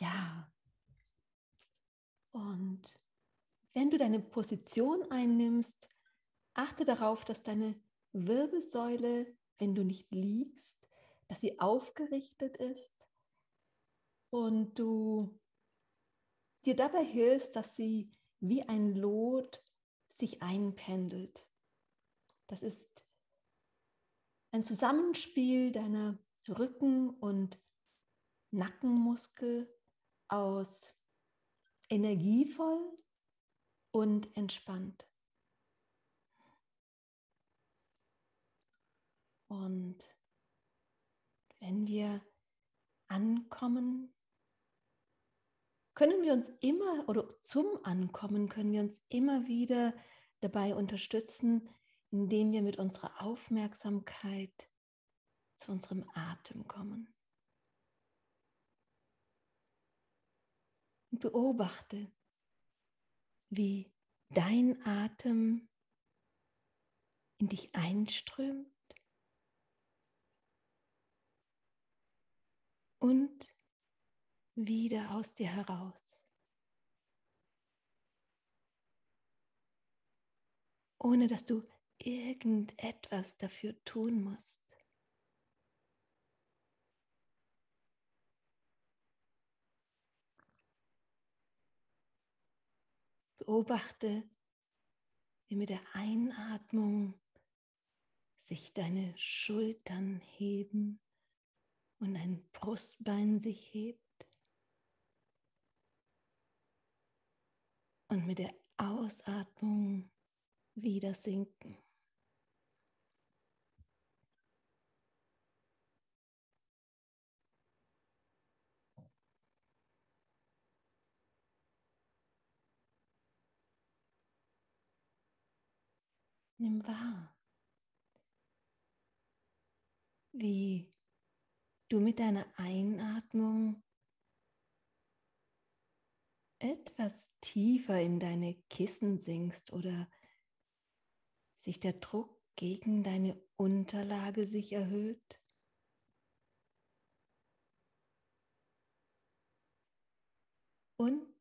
Ja. Und wenn du deine Position einnimmst, achte darauf, dass deine Wirbelsäule, wenn du nicht liegst, dass sie aufgerichtet ist und du dir dabei hilfst, dass sie wie ein Lot sich einpendelt. Das ist ein Zusammenspiel deiner Rücken- und Nackenmuskel aus energievoll und entspannt. Und wenn wir ankommen, können wir uns immer oder zum Ankommen können wir uns immer wieder dabei unterstützen, indem wir mit unserer Aufmerksamkeit zu unserem Atem kommen. Beobachte, wie dein Atem in dich einströmt und wieder aus dir heraus. Ohne dass du irgendetwas dafür tun musst. Beobachte, wie mit der Einatmung sich deine Schultern heben und ein Brustbein sich hebt. Und mit der Ausatmung wieder sinken. Nimm wahr, wie du mit deiner Einatmung etwas tiefer in deine Kissen sinkst oder sich der Druck gegen deine Unterlage sich erhöht. Und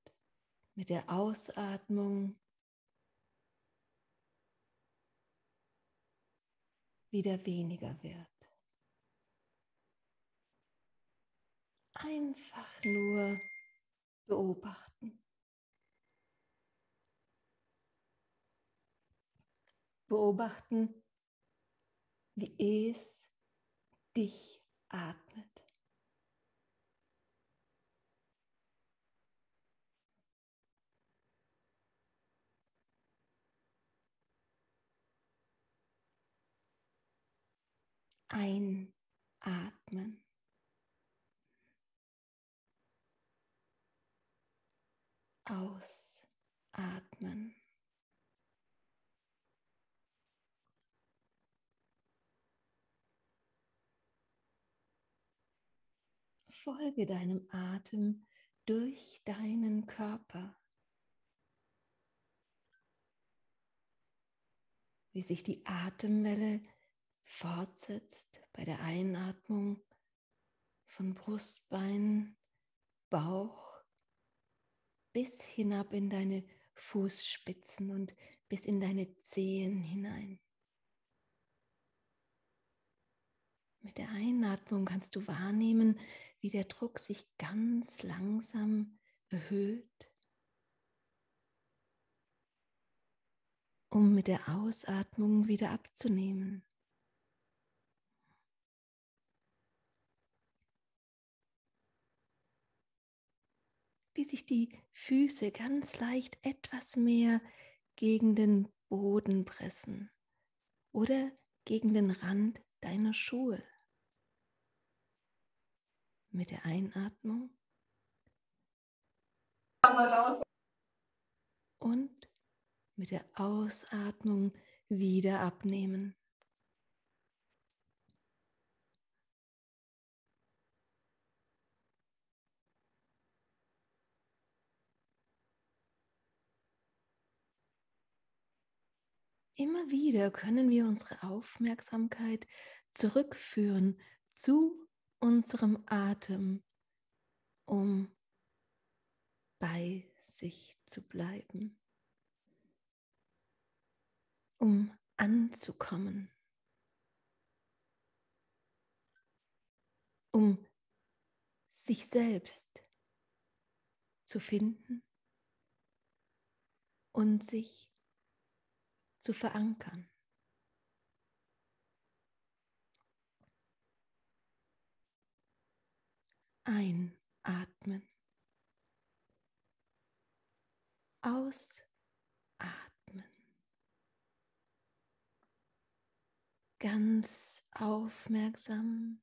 mit der Ausatmung wieder weniger wird. Einfach nur beobachten. Beobachten, wie es dich atmet. Einatmen. Ausatmen. Folge deinem Atem durch deinen Körper. Wie sich die Atemwelle fortsetzt bei der Einatmung von Brustbein, Bauch bis hinab in deine Fußspitzen und bis in deine Zehen hinein. Mit der Einatmung kannst du wahrnehmen, wie der Druck sich ganz langsam erhöht, um mit der Ausatmung wieder abzunehmen. Wie sich die Füße ganz leicht etwas mehr gegen den Boden pressen oder gegen den Rand deiner Schuhe. Mit der Einatmung und mit der Ausatmung wieder abnehmen. Immer wieder können wir unsere Aufmerksamkeit zurückführen zu unserem Atem, um bei sich zu bleiben, um anzukommen, um sich selbst zu finden und sich zu verankern. Einatmen. Ausatmen. Ganz aufmerksam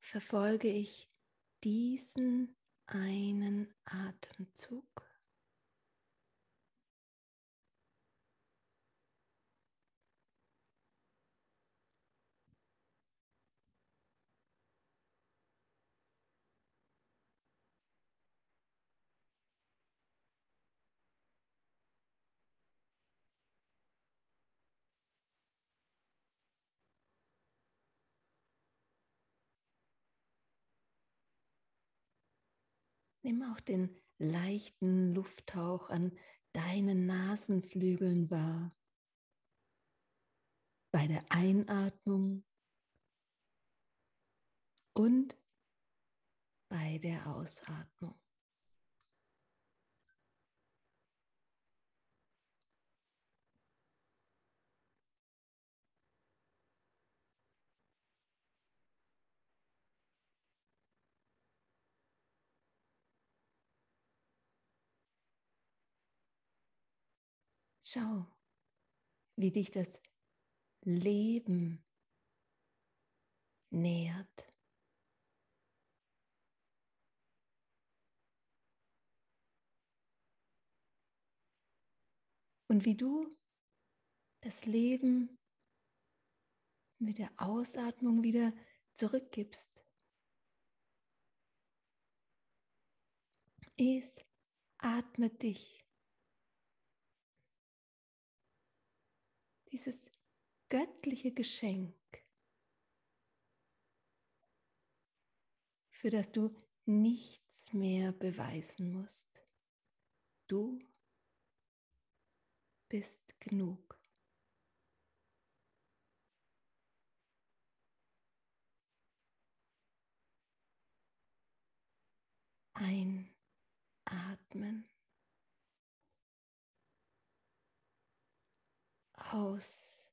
verfolge ich diesen einen Atemzug. Nimm auch den leichten Lufthauch an deinen Nasenflügeln wahr. Bei der Einatmung und bei der Ausatmung. Schau, wie dich das Leben nährt. Und wie du das Leben mit der Ausatmung wieder zurückgibst. Es atmet dich dieses göttliche Geschenk, für das du nichts mehr beweisen musst. Du bist genug. Einatmen. Ausatmen.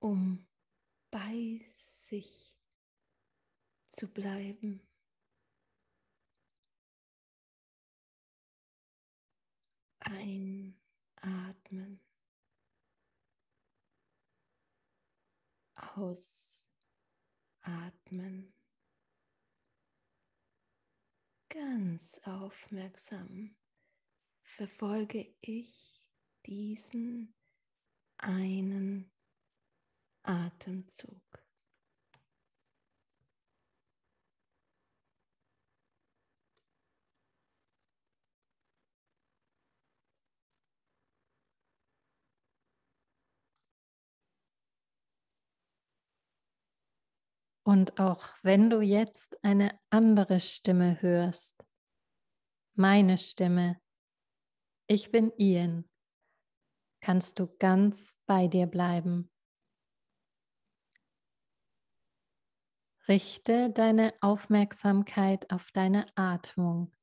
Um bei sich zu bleiben. Einatmen. Ausatmen ganz aufmerksam verfolge ich diesen einen Atemzug. Und auch wenn du jetzt eine andere Stimme hörst, meine Stimme, ich bin Ian, kannst du ganz bei dir bleiben. Richte deine Aufmerksamkeit auf deine Atmung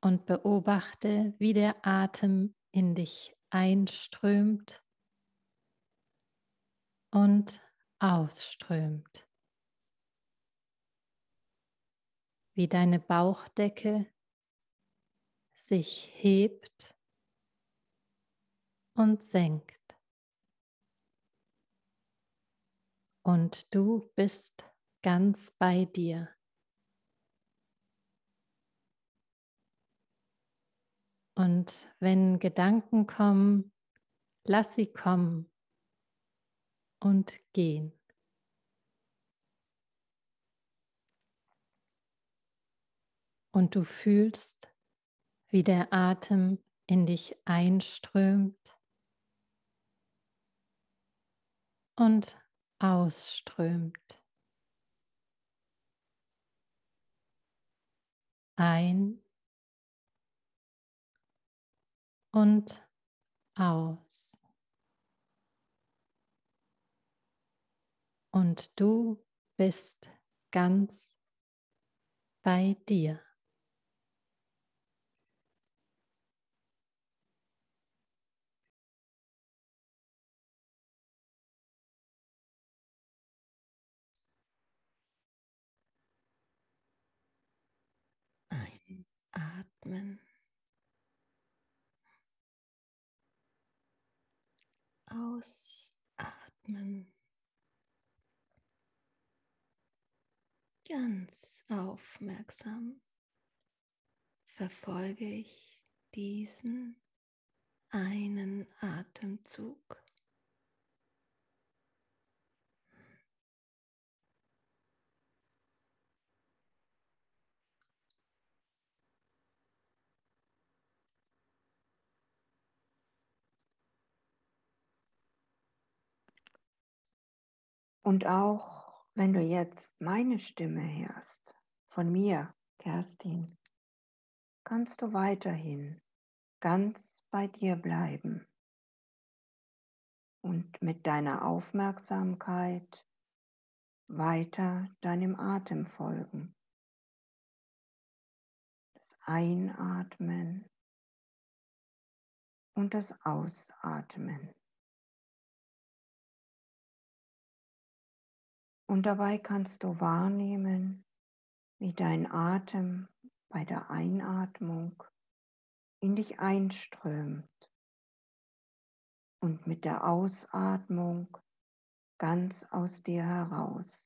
und beobachte, wie der Atem in dich einströmt und ausströmt, wie deine Bauchdecke sich hebt und senkt. Und du bist ganz bei dir. Und wenn Gedanken kommen, lass sie kommen und gehen. Und du fühlst, wie der Atem in dich einströmt und ausströmt. Ein und aus. Und du bist ganz bei dir. Einatmen. Ausatmen. Ganz aufmerksam verfolge ich diesen einen Atemzug. Und auch wenn du jetzt meine Stimme hörst, von mir, Kerstin, kannst du weiterhin ganz bei dir bleiben und mit deiner Aufmerksamkeit weiter deinem Atem folgen. Das Einatmen und das Ausatmen. Und dabei kannst du wahrnehmen, wie dein Atem bei der Einatmung in dich einströmt und mit der Ausatmung ganz aus dir heraus.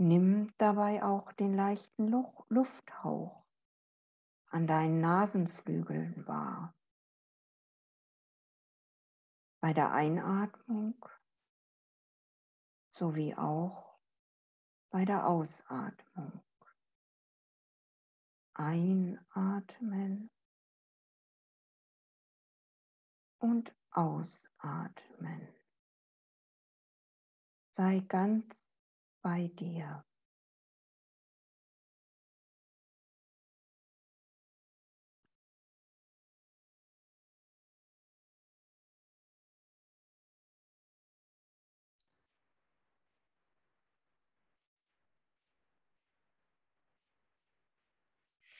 Nimm dabei auch den leichten Lufthauch an deinen Nasenflügeln wahr bei der Einatmung sowie auch bei der Ausatmung. Einatmen und ausatmen. Sei ganz bei dir.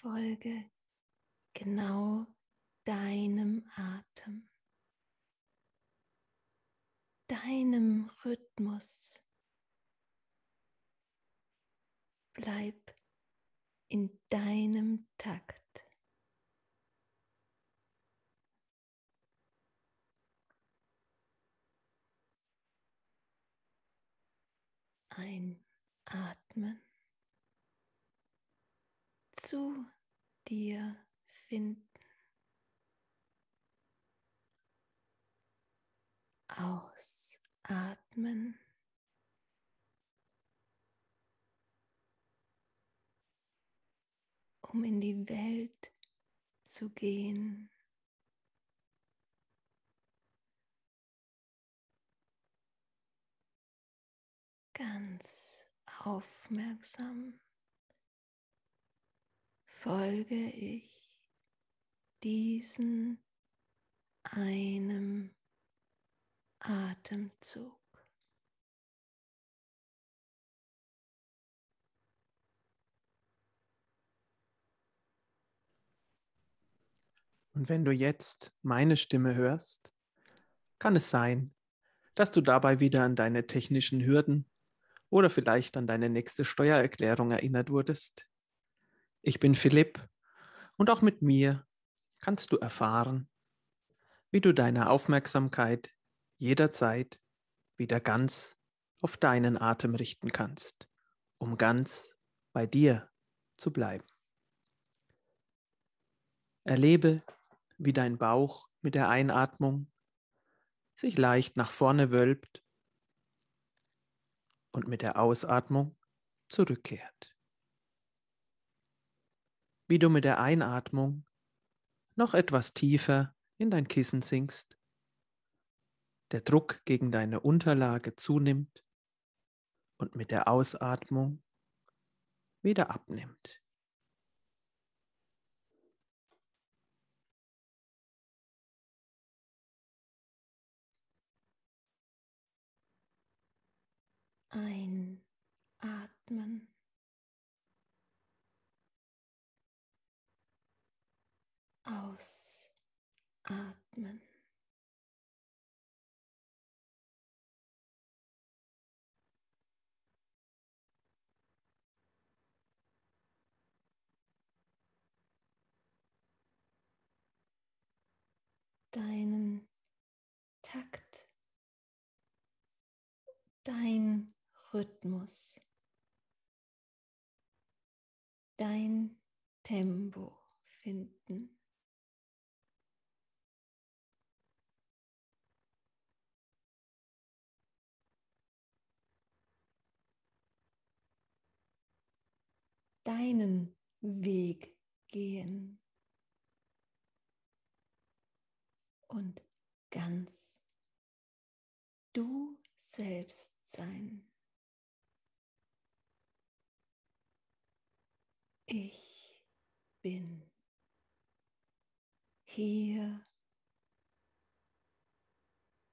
Folge genau deinem Atem, deinem Rhythmus. Bleib in deinem Takt. Einatmen zu dir finden. Ausatmen. um in die Welt zu gehen. Ganz aufmerksam folge ich diesen einem Atemzug. Und wenn du jetzt meine Stimme hörst, kann es sein, dass du dabei wieder an deine technischen Hürden oder vielleicht an deine nächste Steuererklärung erinnert wurdest. Ich bin Philipp und auch mit mir kannst du erfahren, wie du deine Aufmerksamkeit jederzeit wieder ganz auf deinen Atem richten kannst, um ganz bei dir zu bleiben. Erlebe, wie dein Bauch mit der Einatmung sich leicht nach vorne wölbt und mit der Ausatmung zurückkehrt wie du mit der Einatmung noch etwas tiefer in dein Kissen sinkst der Druck gegen deine Unterlage zunimmt und mit der Ausatmung wieder abnimmt. Einatmen. Ausatmen. deinen Takt, dein Rhythmus, dein Tempo finden. deinen Weg gehen. und ganz du selbst sein. Ich bin hier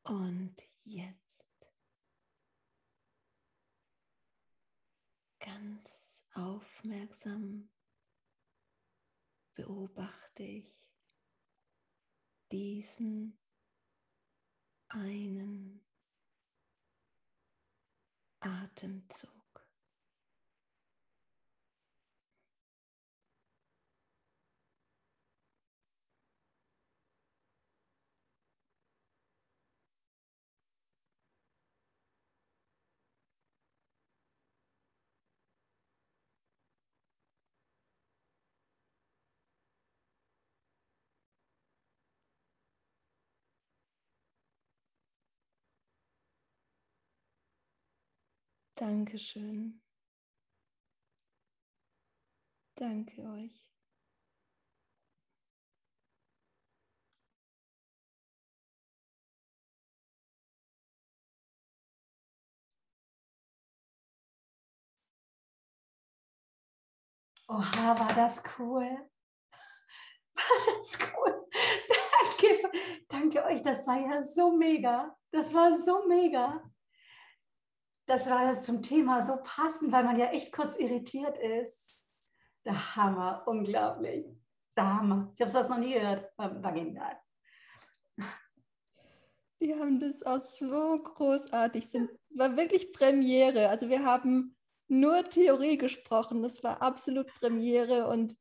und jetzt ganz aufmerksam beobachte ich diesen einen Atemzug. Dankeschön. Danke euch. Oha, war das cool. War das cool. Danke, danke euch, das war ja so mega. Das war so mega das war jetzt zum Thema so passend, weil man ja echt kurz irritiert ist. Der Hammer, unglaublich. Der Hammer. Ich habe sowas noch nie gehört. War, war genial. Wir haben das auch so großartig. Es war wirklich Premiere. Also wir haben nur Theorie gesprochen. Das war absolut Premiere und